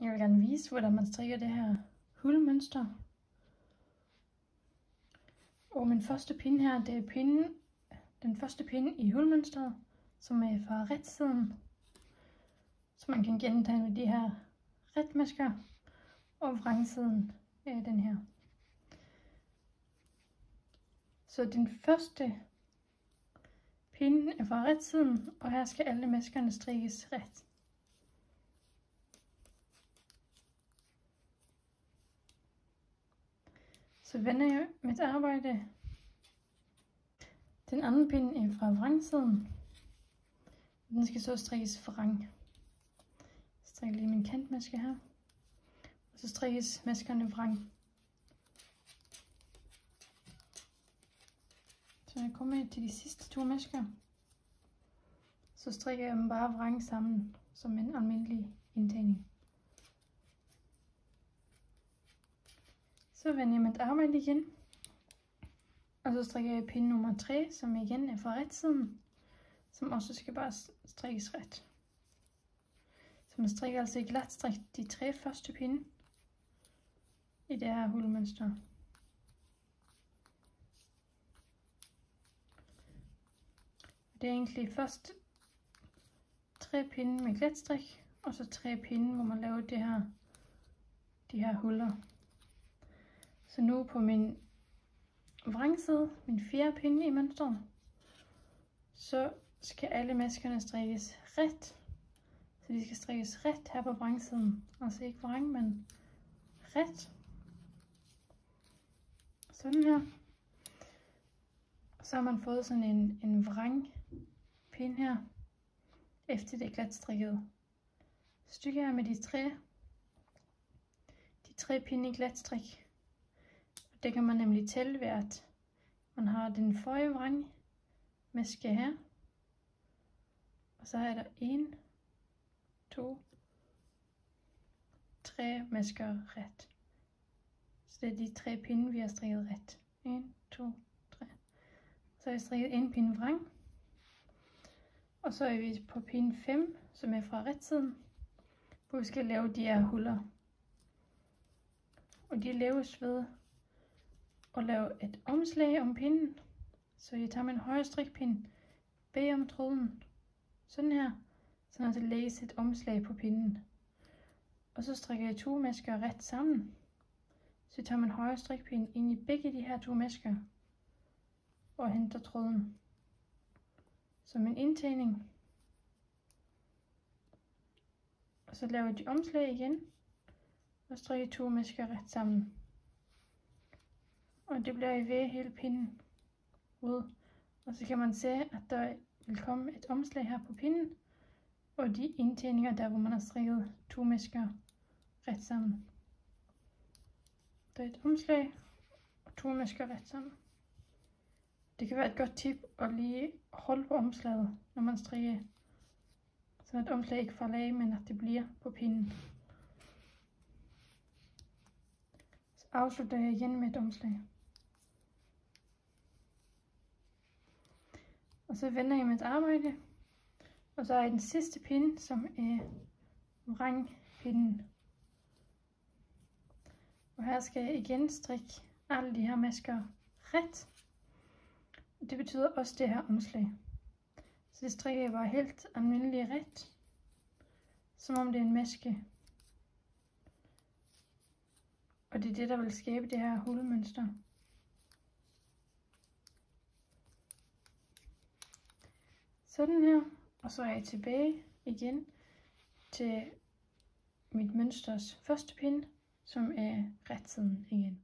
Jeg vil gerne vise, hvordan man strikker det her hulmønster. Og min første pinde her, det er pinden, den første pinde i hulmønstret, som er fra retsiden. Så man kan gentage med de her retmasker, og vrangsiden er den her. Så den første pinde er fra retsiden, og her skal alle maskerne strikkes ret. Så vender jeg mit arbejde. Den anden pind er fra vrangsiden. Den skal så strikkes vrang. Jeg strikker lige min kantmaske her. Og så strikkes maskerne vrang. Så jeg kommer til de sidste to masker. Så strikker jeg dem bare vrang sammen som en almindelig indtagning. Så vender jeg mit arbejde igen. Og så strikker jeg pind nummer 3, som igen er fra retsiden. Som også skal bare strikkes ret. Så man strikker altså i glat strik de tre første pinde i det her hulmønster. Det er egentlig først tre pinde med glatstrik, og så tre pinde, hvor man laver det her, de her huller. Så nu på min vrangside, min fjerde pinde i mønstret, så skal alle maskerne strikkes ret. Så de skal strikkes ret her på vrangsiden. Altså ikke vrang, men ret. Sådan her. Så har man fået sådan en, en vrang pin her. Efter det glat strikket stykke her med de tre, de tre pinde i glat det kan man nemlig tælle ved, at man har den forrige vrang maske her. Og så er der en, to, tre masker ret. Så det er de tre pinde, vi har strikket ret. 1, 2, 3. Så har jeg strikket en pinde vrang. Og så er vi på pinde 5, som er fra ret siden, hvor vi skal lave de her huller. Og de laves ved at lave et omslag om pinden. Så jeg tager min højre strikpind bag om tråden, sådan her, så at det lægges et omslag på pinden. Og så strikker jeg to masker ret sammen. Så jeg tager min højre strikpind ind i begge de her to masker og henter tråden som en indtagning. Og så laver jeg de omslag igen og strikker to masker ret sammen. Og det bliver i ved hele pinden ud. Og så kan man se, at der vil komme et omslag her på pinden, og de indtjeninger der, hvor man har strikket to masker ret sammen. Der er et omslag og to masker ret sammen. Det kan være et godt tip at lige holde på omslaget, når man strikker. Så at omslaget ikke falder af, men at det bliver på pinden. Så afslutter jeg igen med et omslag. Og så vender jeg mit arbejde. Og så er den sidste pinde, som er vrangpinden. Og her skal jeg igen strikke alle de her masker ret. Det betyder også det her omslag. Så det strikker jeg bare helt almindelig ret. Som om det er en maske. Og det er det, der vil skabe det her hulmønster. Sådan her. Og så er jeg tilbage igen til mit mønsters første pin, som er retsiden igen.